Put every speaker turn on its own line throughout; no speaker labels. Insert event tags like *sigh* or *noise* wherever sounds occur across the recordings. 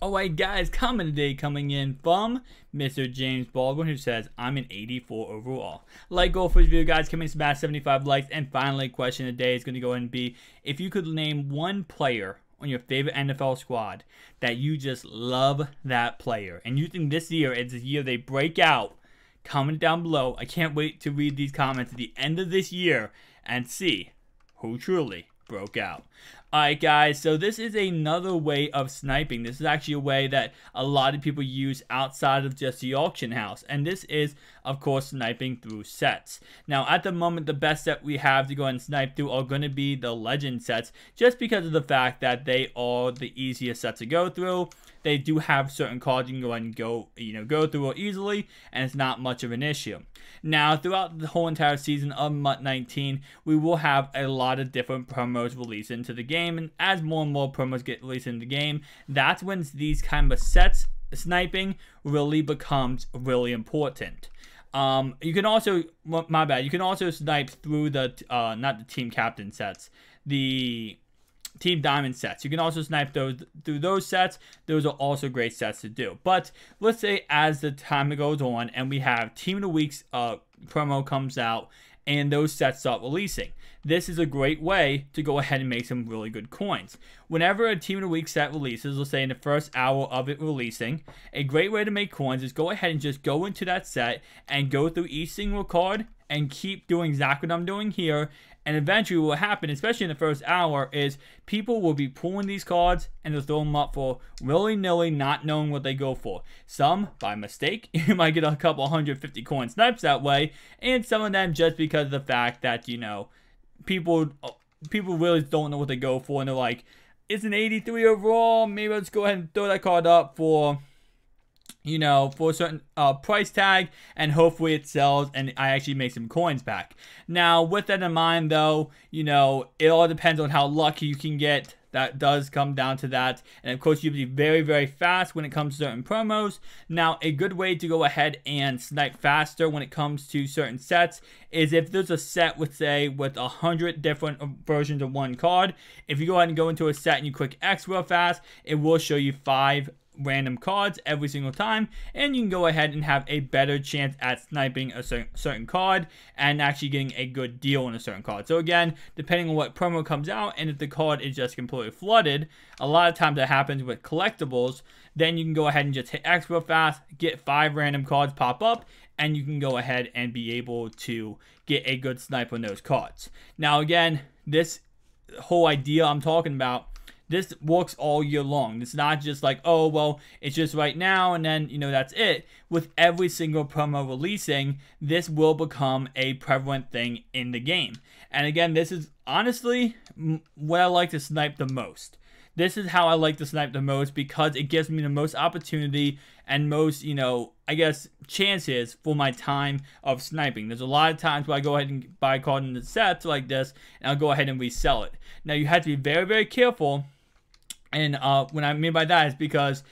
Alright guys, comment today coming in from Mr. James Baldwin who says, I'm an 84 overall. Like goal for this video guys, coming to smash 75 likes. And finally, question of the day is going to go and be, if you could name one player on your favorite NFL squad that you just love that player. And you think this year is the year they break out, comment down below. I can't wait to read these comments at the end of this year and see who truly broke out. Alright guys, so this is another way of sniping. This is actually a way that a lot of people use outside of just the auction house. And this is, of course, sniping through sets. Now, at the moment, the best set we have to go and snipe through are going to be the legend sets, just because of the fact that they are the easiest set to go through. They do have certain cards you can go and go, you know, go through easily, and it's not much of an issue. Now, throughout the whole entire season of MUT 19, we will have a lot of different promos released into the game, and as more and more promos get released in the game, that's when these kind of sets sniping really becomes really important. Um, you can also, my bad, you can also snipe through the, uh, not the team captain sets, the Team Diamond sets. You can also snipe those through those sets. Those are also great sets to do. But let's say as the time goes on and we have Team of the Week's uh, promo comes out and those sets start releasing. This is a great way to go ahead and make some really good coins. Whenever a Team of the Week set releases, let's say in the first hour of it releasing, a great way to make coins is go ahead and just go into that set and go through each single card and keep doing exactly what I'm doing here and eventually, what will happen, especially in the first hour, is people will be pulling these cards and they'll throw them up for willy nilly, not knowing what they go for. Some by mistake, *laughs* you might get a couple 150 coin snipes that way, and some of them just because of the fact that you know people uh, people really don't know what they go for, and they're like, "It's an 83 overall. Maybe let's go ahead and throw that card up for." You know, for a certain uh, price tag, and hopefully it sells and I actually make some coins back. Now, with that in mind, though, you know, it all depends on how lucky you can get. That does come down to that. And of course, you be very, very fast when it comes to certain promos. Now, a good way to go ahead and snipe faster when it comes to certain sets is if there's a set with, say, with a hundred different versions of one card. If you go ahead and go into a set and you click X real fast, it will show you five random cards every single time and you can go ahead and have a better chance at sniping a certain, card and actually getting a good deal on a certain card. So again, depending on what promo comes out and if the card is just completely flooded, a lot of times that happens with collectibles, then you can go ahead and just hit X real fast, get five random cards pop up, and you can go ahead and be able to get a good snipe on those cards. Now again, this whole idea I'm talking about this works all year long. It's not just like, oh, well, it's just right now and then, you know, that's it. With every single promo releasing, this will become a prevalent thing in the game. And again, this is honestly what I like to snipe the most. This is how I like to snipe the most because it gives me the most opportunity and most, you know, I guess, chances for my time of sniping. There's a lot of times where I go ahead and buy a card in the sets like this, and I'll go ahead and resell it. Now, you have to be very, very careful and uh, what I mean by that is because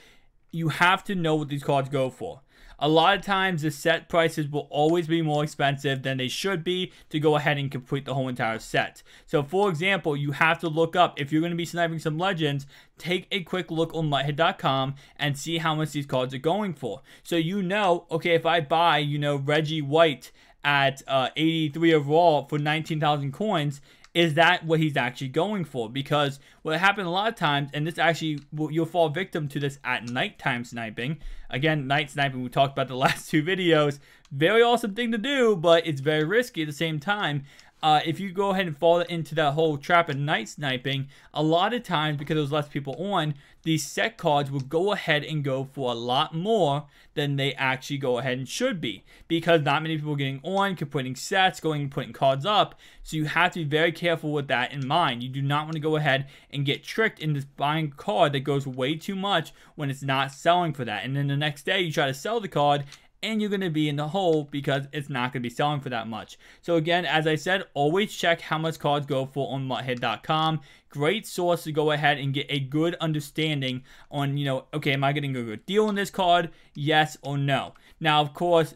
you have to know what these cards go for. A lot of times the set prices will always be more expensive than they should be to go ahead and complete the whole entire set. So for example, you have to look up, if you're going to be sniping some legends, take a quick look on MUTHEAD.com and see how much these cards are going for. So you know, okay, if I buy, you know, Reggie White at uh, 83 overall for 19,000 coins, is that what he's actually going for? Because what happened a lot of times, and this actually, you'll fall victim to this at nighttime sniping. Again, night sniping, we talked about the *laughs* last two videos. Very awesome thing to do, but it's very risky at the same time uh, if you go ahead and fall into that whole trap of night sniping, a lot of times because there's less people on, these set cards will go ahead and go for a lot more than they actually go ahead and should be. Because not many people are getting on, completing sets, going and putting cards up. So you have to be very careful with that in mind. You do not want to go ahead and get tricked into buying a card that goes way too much when it's not selling for that. And then the next day you try to sell the card and you're going to be in the hole because it's not going to be selling for that much. So again, as I said, always check how much cards go for on MUTHEAD.com. Great source to go ahead and get a good understanding on, you know, okay, am I getting a good deal on this card? Yes or no. Now, of course,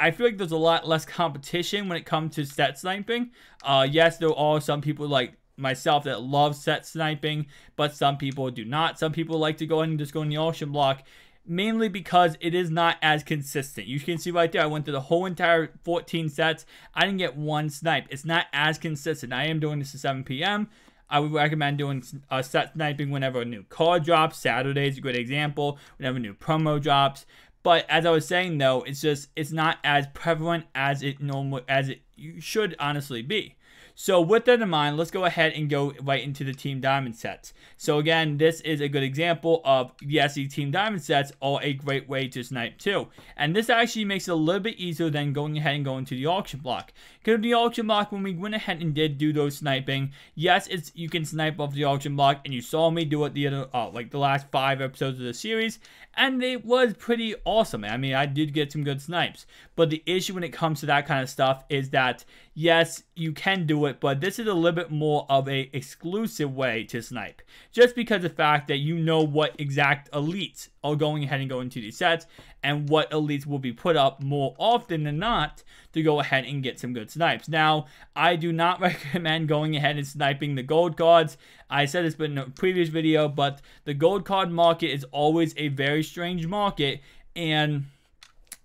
I feel like there's a lot less competition when it comes to set sniping. Uh, yes, there are some people like myself that love set sniping, but some people do not. Some people like to go and just go in the auction block mainly because it is not as consistent. You can see right there, I went through the whole entire 14 sets. I didn't get one snipe. It's not as consistent. I am doing this at 7 p.m. I would recommend doing uh, set sniping whenever a new card drops. Saturday is a good example. Whenever a new promo drops. But as I was saying though, it's just it's not as prevalent as it normal as it should honestly be. So with that in mind, let's go ahead and go right into the Team Diamond sets. So again, this is a good example of, yes, these Team Diamond sets are a great way to snipe too. And this actually makes it a little bit easier than going ahead and going to the auction block. Because the auction block, when we went ahead and did do those sniping, yes, it's you can snipe off the auction block, and you saw me do it the other, uh, like the last five episodes of the series, and it was pretty awesome. I mean, I did get some good snipes. But the issue when it comes to that kind of stuff is that, yes, you can do it, but this is a little bit more of a exclusive way to snipe. Just because the fact that you know what exact elites are going ahead and going to these sets, and what elites will be put up more often than not to go ahead and get some good snipes. Now, I do not *laughs* recommend going ahead and sniping the gold cards. I said this in a previous video, but the gold card market is always a very strange market, and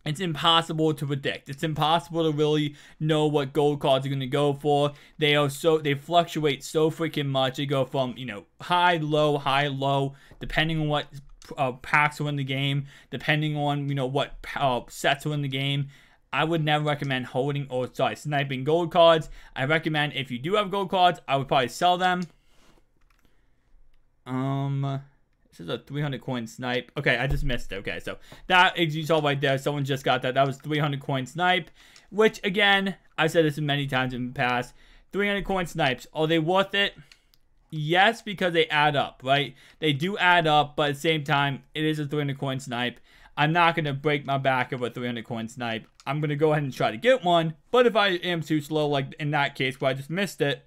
it's impossible to predict. It's impossible to really know what gold cards are going to go for. They are so they fluctuate so freaking much. They go from you know high, low, high, low, depending on what uh, packs are in the game, depending on you know what uh, sets are in the game. I would never recommend holding or sorry sniping gold cards. I recommend if you do have gold cards, I would probably sell them. Um. This is a 300 coin snipe. Okay, I just missed it. Okay, so that, as you saw right there, someone just got that. That was 300 coin snipe, which, again, I've said this many times in the past. 300 coin snipes, are they worth it? Yes, because they add up, right? They do add up, but at the same time, it is a 300 coin snipe. I'm not going to break my back over a 300 coin snipe. I'm going to go ahead and try to get one, but if I am too slow, like in that case where I just missed it,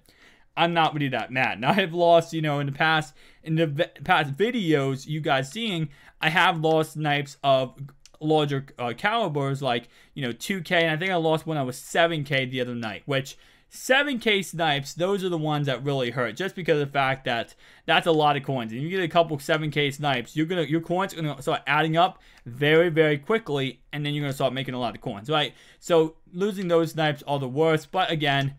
I'm not really that mad. Now, I have lost, you know, in the past, in the past videos you guys seeing, I have lost snipes of larger uh, calibers, like, you know, 2K, and I think I lost one I was 7K the other night, which 7k snipes, those are the ones that really hurt, just because of the fact that that's a lot of coins. And you get a couple 7k snipes, you're gonna your coins are gonna start adding up very, very quickly, and then you're gonna start making a lot of coins, right? So losing those snipes are the worst, but again,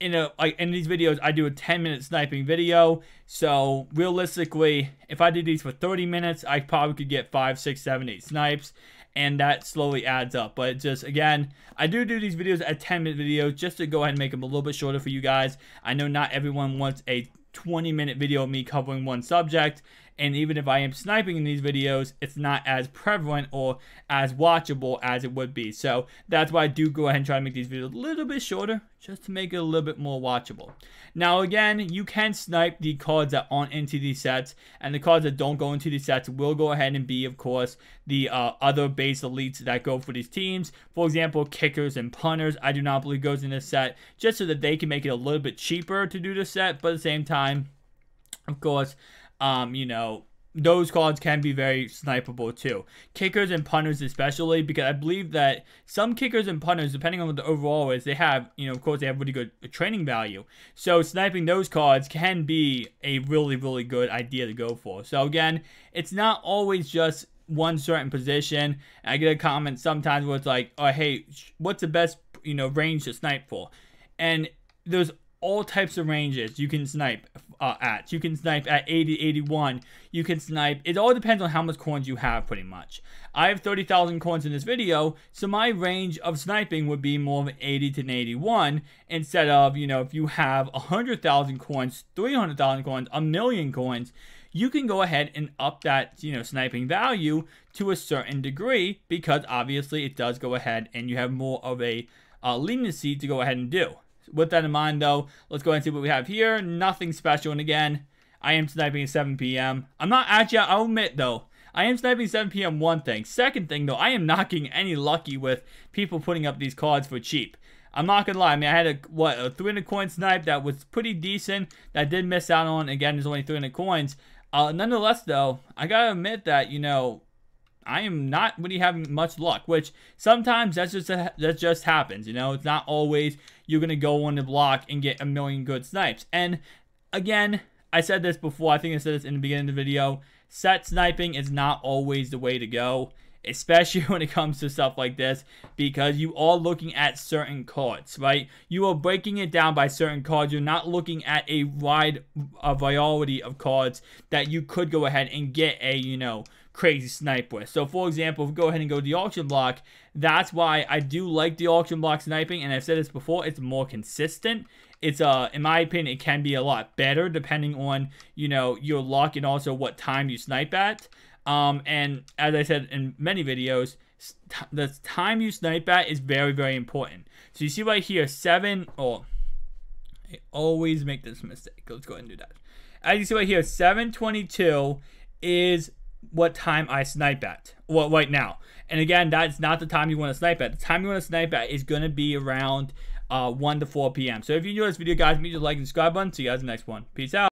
in a like in these videos I do a 10 minute sniping video. So realistically if I did these for 30 minutes I probably could get 5 6 7 8 snipes and that slowly adds up. But just again I do do these videos at 10 minute videos just to go ahead and make them a little bit shorter for you guys. I know not everyone wants a 20 minute video of me covering one subject and even if I am sniping in these videos, it's not as prevalent or as watchable as it would be. So that's why I do go ahead and try to make these videos a little bit shorter, just to make it a little bit more watchable. Now again, you can snipe the cards that aren't into these sets, and the cards that don't go into these sets will go ahead and be, of course, the uh, other base elites that go for these teams. For example, kickers and punters, I do not believe goes in this set, just so that they can make it a little bit cheaper to do the set, but at the same time, of course, um, you know, those cards can be very snipeable too. Kickers and punters especially, because I believe that some kickers and punters, depending on what the overall is, they have, you know, of course, they have really good training value. So sniping those cards can be a really, really good idea to go for. So again, it's not always just one certain position. I get a comment sometimes where it's like, oh, hey, what's the best, you know, range to snipe for? And there's all types of ranges you can snipe uh, at. You can snipe at 80, 81. You can snipe. It all depends on how much coins you have, pretty much. I have 30,000 coins in this video, so my range of sniping would be more of 80 to 81 instead of, you know, if you have 100,000 coins, 300,000 coins, a million coins, you can go ahead and up that, you know, sniping value to a certain degree because obviously it does go ahead and you have more of a uh, leniency to go ahead and do. With that in mind, though, let's go and see what we have here. Nothing special. And again, I am sniping at 7 p.m. I'm not actually, I'll admit, though, I am sniping 7 p.m. one thing. Second thing, though, I am not getting any lucky with people putting up these cards for cheap. I'm not gonna lie. I mean, I had a what a 300 coin snipe that was pretty decent. That I did miss out on. Again, there's only 300 coins. Uh, nonetheless, though, I gotta admit that you know I am not really having much luck, which sometimes that's just a, that just happens. You know, it's not always you're gonna go on the block and get a million good snipes. And again, I said this before. I think I said this in the beginning of the video. Set sniping is not always the way to go especially *laughs* when it comes to stuff like this, because you are looking at certain cards, right? You are breaking it down by certain cards. You're not looking at a wide a variety of cards that you could go ahead and get a, you know, crazy snipe with. So, for example, if we go ahead and go to the auction block, that's why I do like the auction block sniping, and I've said this before, it's more consistent. It's, uh, in my opinion, it can be a lot better depending on, you know, your luck and also what time you snipe at. Um, and as I said in many videos, the time you snipe at is very, very important. So you see right here, seven, oh, I always make this mistake. Let's go ahead and do that. As you see right here, 722 is what time I snipe at. Well, right now. And again, that's not the time you want to snipe at. The time you want to snipe at is going to be around uh, 1 to 4 p.m. So if you enjoyed this video, guys, make sure to like and subscribe button. See you guys in the next one. Peace out.